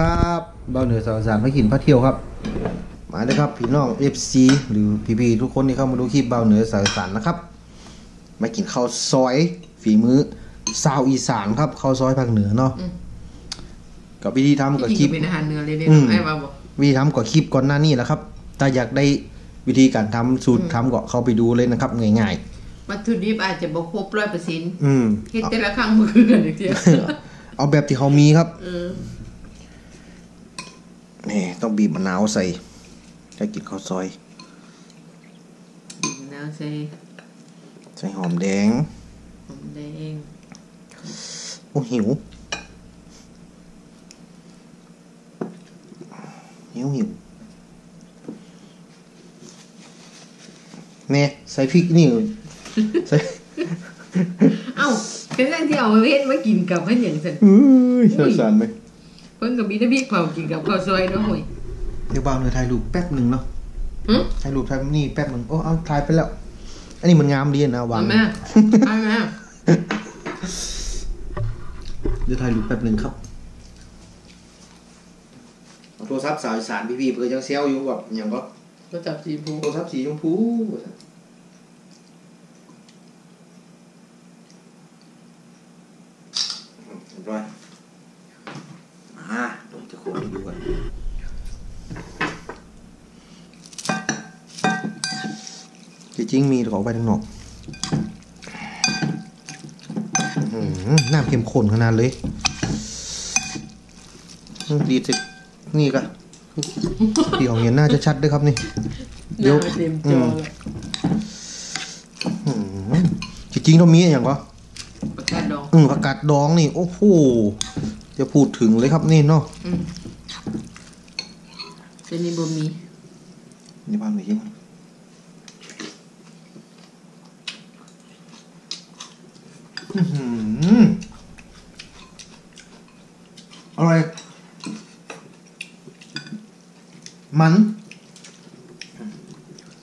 วัสดีครับเบาเหนือสาวสารพระขินพระเที่ยวครับ มาเลยครับพี่น้อง FC หรือพี่ๆทุกคนที่เข้ามาดูคลิปเบาเหนือสาวสารนะครับ มากินข้าวซอยฝีมือสาวอีสานครับข้าวซอยภาคเหนือเนาะอืมกับวิธีทำกับที่คลิกิปนเป็นอาหารเนื้อเลยเนี่ยอืมไอ้บ้าบอกวิธีทำกับคลิปก่อนหน้านี้แหละครับ ถ้าอยากได้วิธีการทำสูตรทำก็เข้าไปดูเลยนะครับง่ายวัตถุดิบอาจจะบ่ครบร้อยเปอร์เซ็นต์ๆอืมเฮ็ดแต่ละครั้งบ่คือกันอีกเทียเอาแบบที่เขามีครับเออ นี่ต้องบีบมะนาวใส่จะกินข้าวซอยบีบมะนาวใส่ใส่หอมแดงหอมแดงโอ้หิวหิวหิวเนี่ยใส่พริกนี่ใส่เอ้าเป็นเรื่องที่เอามาเฮ็ดมากินกับเพิ่นหยังซั่นอุ้ยสงสารไหม เพิ่นก็มีแต่พริกเผากินกับข้าวซอยเนาะโหยเดี๋ยวบ่าวเนื้อถ่ายรูปแป๊บหนึ่งเนาะหึถ่ายรูปถ่ายนี่แป๊บหนึ่งโอ้เอาถ่ายไปแล้ว อันนี้มันงามดีนะวางเอาแม่เอาแม่เดี๋ยวถ่ายรูปแป๊บหนึ่งครับเอาโทรศัพท์สายสารพี่ๆเพื่อยังเซลอยู่แบบอย่างก็ก็จับสีฟูโทรศัพท์สีชมพูเรียบร้อยมาลงจะโคให้ดูก่อน จริงๆมีของไปทางนอกอื้อหือน้ำเข้มข้นขนาดเลยอืมดีสินี่ก็พี่ของเห็นน่าจะชัดด้วยครับนี่หน้าเต็มจอเลยอืมจริงๆต้องมีอย่างก็ประกาศดองอืมผักกาดดองนี่ โอ้โหจะพูดถึงเลยครับนี่เนาะอืมแต่นี่บ่มีนี่บ้านไหนยังอื้อ หืออร่อย มัน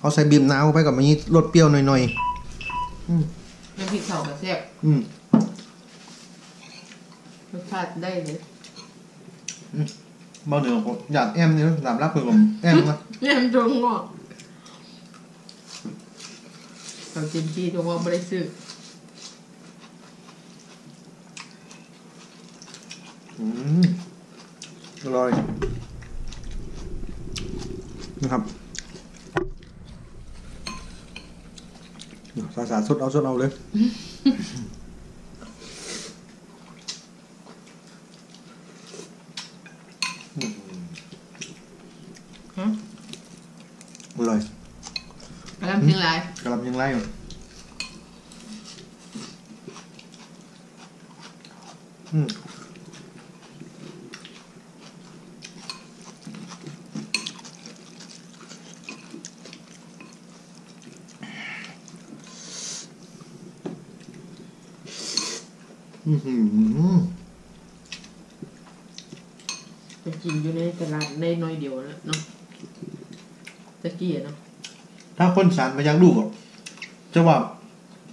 เอาใส่บีบน้ำไปกับมันนี้รสเปรี้ยวหน่อยน้ำพริกเผาก็แซ่บๆอืมรสชาติได้เลย bao giờ có giảm em nữa giảm lắp được còn em mà แม่มจงงอกเราเต็มที่ทุกวันไม่ได้ซื้อ ừ. rồi นะครับสาสาสุดเอาสุดเอาเลยฮะอร่อยกระลำเชียงรายกำลังยังไล่อยู่อืมอือหือ จะกินอยู่ในตลาดในน้อยเดียวนะเนาะตะกี้อะเนาะถ้าคนสารมายังดูก็จะว่า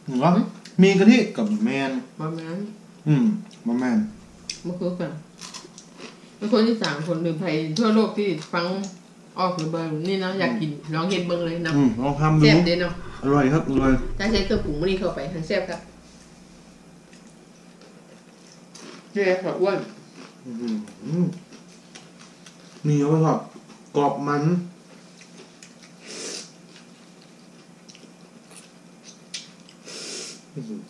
หรือว่ามีกะทิกับแมนประมาณอืมมาแมนเมื่อคืนกันเป็นคนที่สามคนหรือไทยทั่วโลกที่ฟังออกหรือเบอร์นี่เนาะอยากกินลองเห็นเบิ้งเลยเนาะอืมลองทำดูแซ่บเด้เนาะอร่อยครับอร่อยถ้าใช้เครื่องปรุงมันนี่เข้าไปทั้งแซ่บครับเจ๊ค่ะอ้วนอื้อหือ เหนียวครับกรอบมันอื้อหือ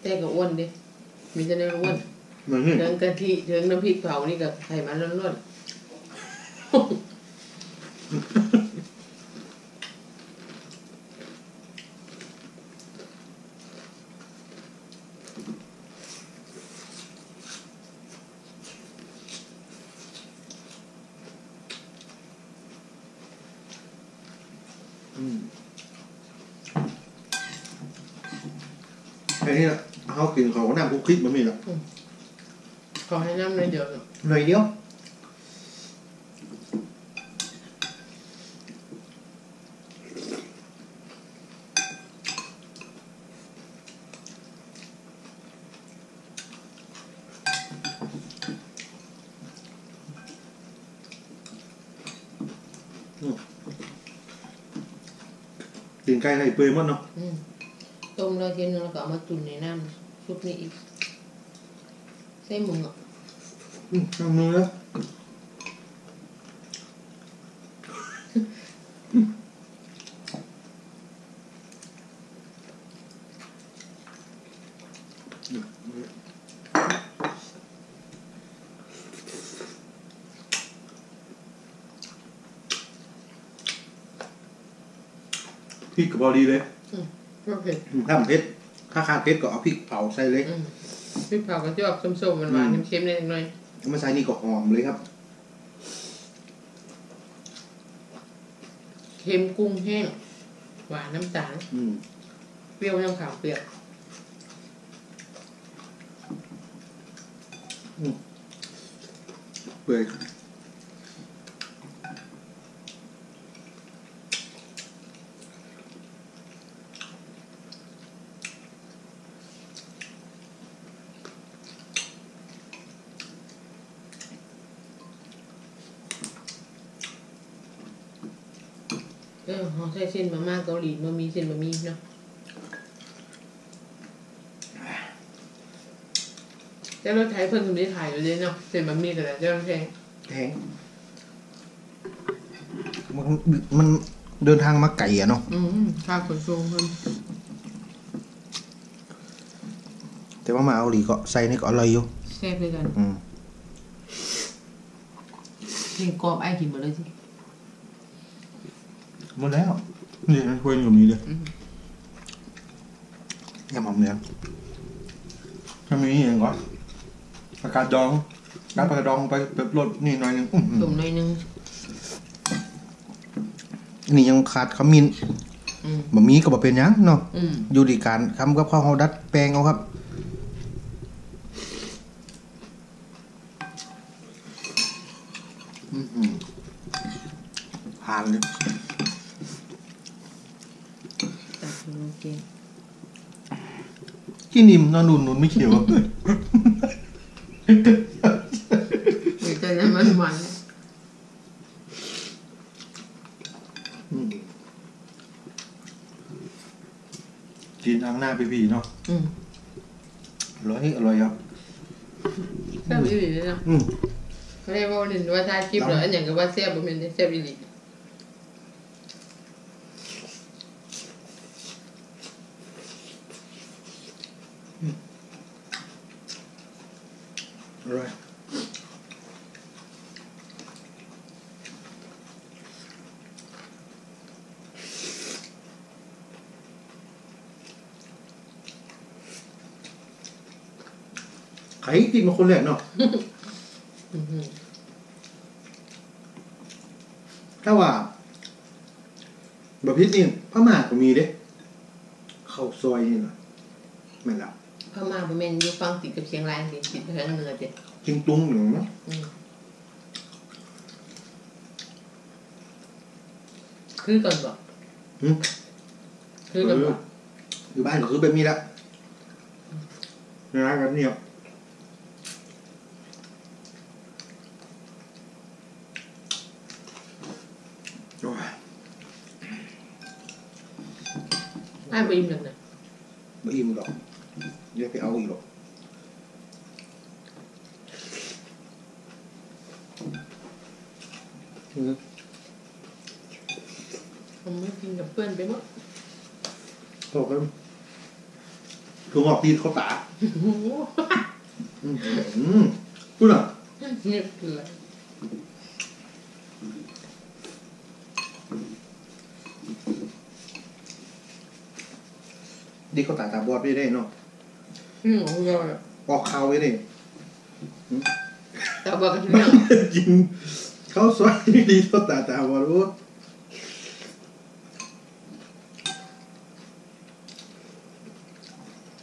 เจ๊ก็อ้วนดิมีแต่เนื้ออ้วนเหมือนนี่เทิงกะทิเทิงน้ำพริกเผานี่กับไขมันล้วนๆ แค่นี้แหละเขากินเขาก็นั่งคุกคิดมันมีแหละขอให้น้ำเลยเดี๋ยวหน่อยเดียว ตีนไก่ไก่เปื่อยหมดเนาะอืมต้มแล้วเทียนงแล้วก็เอามาตุนในน้ำซุปนี่อีกใส่หมึงอะอืมน้ำมือแล้ว พริกกับบอดีเลยโอเคถ้ามันเผ็ดถ้าขาดเผ็ดก็เอาพริกเผาใส่เลยอืมพริกเผาก็จะออกส้มๆหวานๆเค็มๆนิดหน่อยเอามาใส่นี่ก็หอมเลยครับเค็มกุ้งแห้งหวานน้ำตาลอืมเปรี้ยวน้ำขาวเปรี้ยวเปื่อย ออเขาใส่เส้นมาม่าเกาหลีมามีเส้นบะหมี่เนาะแต่รถไทยเพิ่นคนได้ถ่ายอยู่เลยเนาะเส้นบะหมี่แต่ละเจ้าแพงแพงมันมันเดินทางมาไก่อะเนาะอืมค่าขนส่งเพิ่นแต่ว่ามาเอาหลีก็ใส่นี่ก็อร่อยอยู่แซ่บด้วยกันอืมเพลงกรอบไอ้กินหมดเลยสิ หมดแล้วนี่มันควรอยู่นี้เลยอืมแค่หอมเนื้อถ้ามีนี่เองก็อากาศดองน้ำปลากระดองไปแบบรสนี่หน่อยนึงอื้อหือตุ่มหน่อยนึงนี่ยังขาดขมิ้นอืมบะหมี่ก็บ่เป็นหยังเนาะอืมอยู่ดีการคำกับข้าวเฮาดัดแปลงเอาครับอื้อหือผ่านเลย ตัดโอเคกินนิ่มนอนนุ่นนุ่นไม่เขียวเดี๋ยวจะได้มันมันอืมกินทางหน้าพี่พีเนาะอืมอร่อยอร่อยครับแซ่บอีหลีเลยเนาะอืมไม่ได้ว่าหนึ่งว่าถ่ายคลิปเหรออันอย่างกับว่าแซ่บบ่แม่นได้แซ่บอีหลี ร่อยใครกินมาคนแรกเนาะถ้าว่าแบะพิษนี่พม่าก็มีเด้ข้าซอยนี่นะแม่นละ พม่าบ่แม่นอยู่ฟังติดกับเชียงรายสิติดทางเหนือเด้ จิงตุงหนึ่งนะอืมคือก่อนบ่หึคือก่อนบ่อยู่บ้านก็คือแบบนี้ละนะกันเนี่ยโอ้ยอ้ายบ่อิ่มแล้วนะไม่อิ่มหรอก เดี๋ยวไปเอาอีกหรอกอืมผมไม่กินกับเพื่อนไปหมดบอกเลยคือบอกตีนเขาตาโอ้โหอืมอืมพูดอะนี่คืออะไรดีเขาตาตาบอดไม่ได้เนาะ อืมโอ้ยอะออกเขาไว้นี่แต่บอกกันเรื่องยิงเขาสวยดีเขาตาตาบอดรู้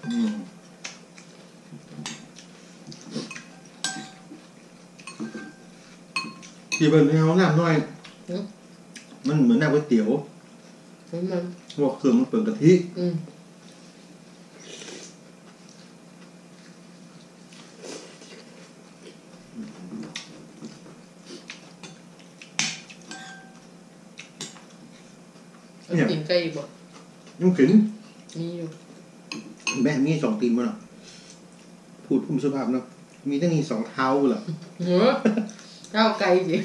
อืมที่เป็นในห้องน้ำหน่อยอืมมันเหมือนน้ำก๋วยเตี๋ยว มันบอกเครื่องมันเปิดกะทิ อืม เนี่ยกินไก่อีกบ่น้ำขิงมีอยู่แม่มีสองตีนมั้งเนาะพูดอุ้มสุภาพเนาะมีตั้งนี้สองเท้าเหรอหัวก้าวไกลจริง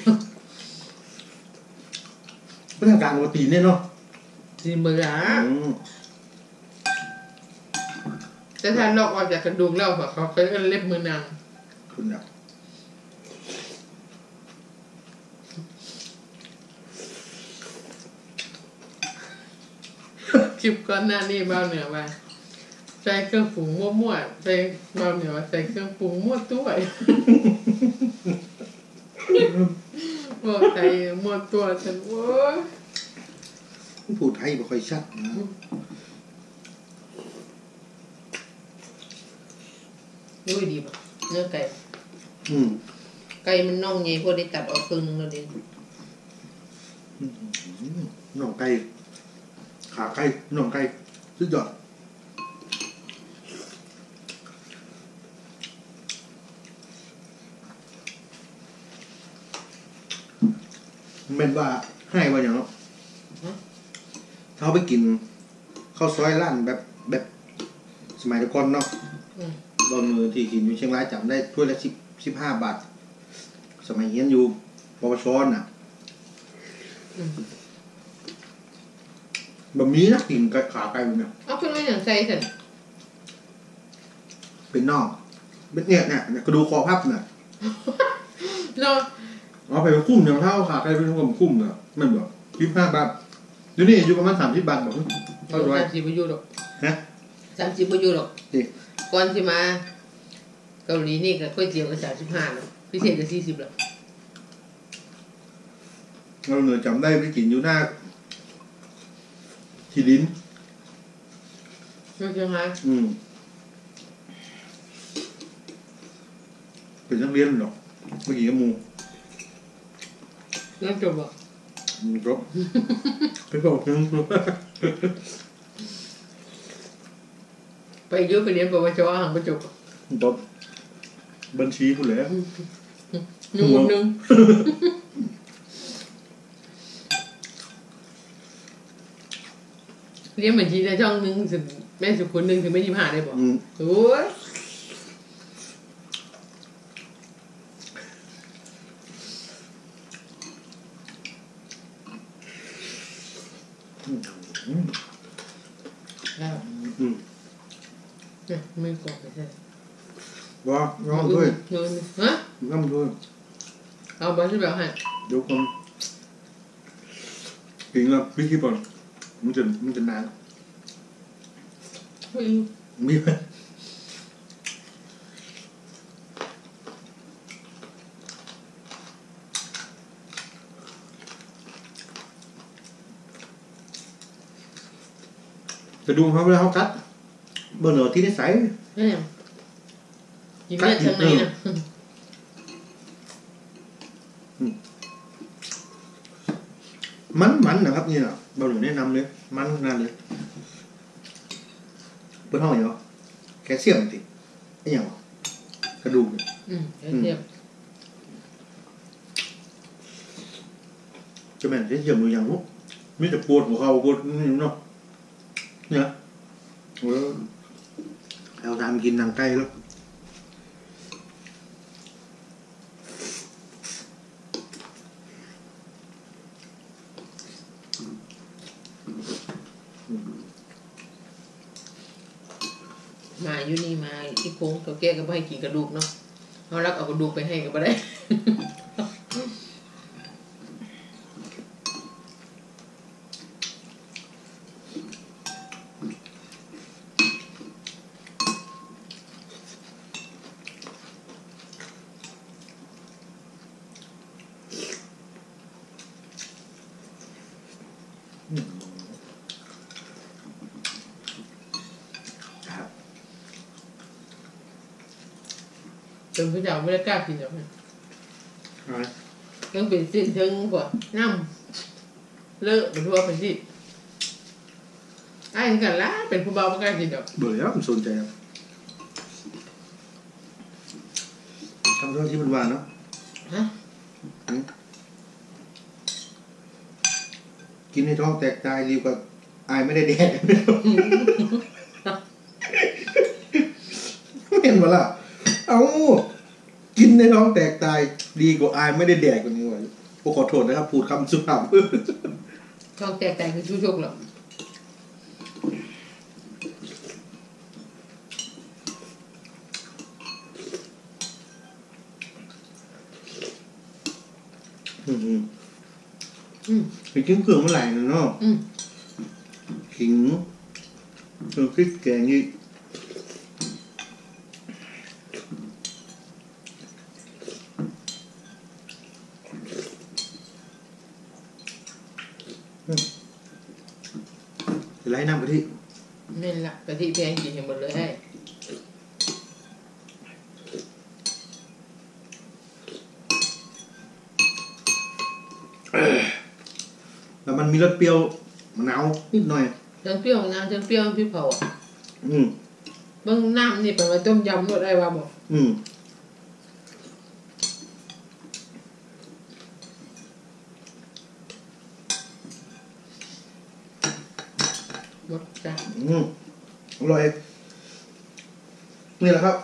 เป็นทางการปกติเนี่ยเนาะจีเมืออืมแต่ถ้านอกออกจากกระดูกแล้วเขาเคยเอิ้นเล็บมือนางคุณแบ คลิปก่อนหน้านี้เบาเหนือว่าใส่เครื่องปรุงมั่วๆใส่เบาเหนือว่าใส่เครื่องปรุงมั่วตัวบอกใส่มั่วตัวฉันโอ้ยพูดไทยไม่ค่อยชัดนะดูดีป่ะเนื้อไก่อืมไก่มันน่องใหญ่พวกได้ตัดออกครึ่งนึงแล้วเด็น่องไก่ ขาไก่น่องไก่สุดยอดแม่นว่าให้ว่าอย่างเนาะถ้าเขาไปกินข้าวซอยร้านแบบแบบสมัยแตะก่อนเนาะอืมบอนมือที่กินอยู่เชียงรายจำได้ถ้วยละสิบสิบห้าบาท สมัยเรียนอยู่ปวชน่ะ อืมแบบนี้นะกินกับขาไก่แบบเนี่ยเอาขึ้นมาอย่างใส่ฉันเป็นน่องเป็นเนี่ยเนี่ยเนี่ยกระดูกคอพับน่ะเนาะเอาไปคุ้มอย่างเท่าขาไก่เป็นคุ้มคุ้มน่ะมันแบบสิบห้าบาทเดี๋ยวนี้อยู่ประมาณสามสิบบาทบอกเท่าไหร่สามสิบประยุหรอกฮะสามสิบประยุหรอกดิก่อนที่มา เกาหลีนี่ก็ก๋วยเตี๋ยวก็สามสิบห้าแล้วพิเศษก็สี่สิบแล้วเราเหนือจำได้ไปกินอยู่หน้า ทีดินไม่ใช่ไหมอืม เป็นนักเรียนหรอกเมื่อกี้ก็มูเริ่มจบอะอืมครับไปบอกเพื่อนไปอยุไปเรียนปวชห่างประจบจบบัญชีคุณแหล้วยุ่งหมดหนึง เรียนบัญชีในช่องหนึงถึงแม่สุขุนหนึ่งถึงไม่ยี่ห้าได้บอกอืม โอ้ยอืมแล้วอืมเนี่ยมือกดไปใช่ว่าร้องด้วยเงินฮะน้ำด้วยเอาบอลที่แบบให้ เดี๋ยวคนกินแล้ววิธีก่อน มันจะมันจะนานเฮ้ยมีไหมจะดูเขาเวลาเขากัดเบอร์เหนือที่ได้ใส่นี่ยังกินเลือดข้างในนะ มันมันนะครับนี่นะเบอร์เหนือแนะนำเลย มันขนาดเลยเปิดห้องอย่างเหรอแคลเซียมติไอ้อย่างวะกระดูกเนี่ยอืมเดี๋ยวเทียบจะแม่นจะเยี่ยมหรือยังลูกมีแต่ปวดหัวเข่าปวดนี่เนาะเนี่ยเออเอาทำกินหนังไก่แล้ว มาอยู่นี่ โค้งเขาแก้ก็ไม่ให้กินกระดูกเนาะเขารักเอากระดูกไปให้ก็ไม่ได้ จนผู้เจ้าไม่ได้กล้ากินหรอกนะเอาไหมต้องเป็นสิ้นเชิงกว่าน้ำเลิกเป็นทั่วเป็นที่ไอ้กันละเป็นผู้เบาไม่กล้ากินหรอกเบื่อแล้วผมสนใจครับทำเท่าที่มันว่าเนาะฮะกินในท้องแตกตายดีกว่าอายไม่ได้แดกเห็นปะล่ะ เอ้ากิน ในท้องแตกตาย ดีกว่าอายไม่ได้แดกกว่านี้วะโอ้ขอโทษนะครับ พูดคำสุภาพช่องแตกแต่คือชูชกหรอกอืมอืมไปกินเครื่องเมื่อไหร่นะเนาะอืมขิงเครื่องพริกแกงนี่อืมจะไล่น้ำกะทิ นี่นละกะทิแพงกินให้หมดเลยให้แล้วมันมีรสเปรี้ยวมะนาวนิดหน่อยเทิงเปรี้ยวน้ำเทิงเปรี้ยวพริกเผาอะอืมเบิ่งน้ำนี่เป็นว่าต้มยำรสอะไรวะบอกอืมหมดจ้ะ อืม อร่อย นี่แหละครับ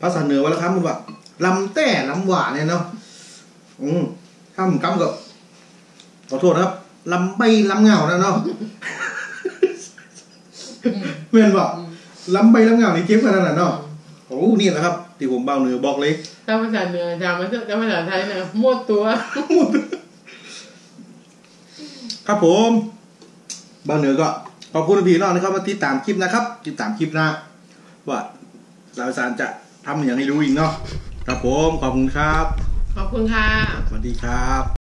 ภาษาเหนือวันละคำมันว่าลำแต่ลำหวานเนี่ยเนาะอืมข้ามกำกับขอโทษนะครับลำใบลำเหงานะเนาะอืมเม่นบอกอืมลำใบลำเหงานี่เจ็บขนาดนั้นเนาะโอ้นี่แหละครับ ที่ผมเบาเหนือบอกเลยถ้าภาษาเหนือจำมาเถอะถ้าภาษาไทยเนี่ยหมดตัว ครับผมเบาเหนือก็ ขอบคุณพี่น้องที่เข้ามาติดตามคลิปนะครับ ติดตามคลิปหน้าว่าสาวสารจะทำอย่างให้รู้อีกเนาะครับผมขอบคุณครับ ขอบคุณค่ะ สวัสดีครับ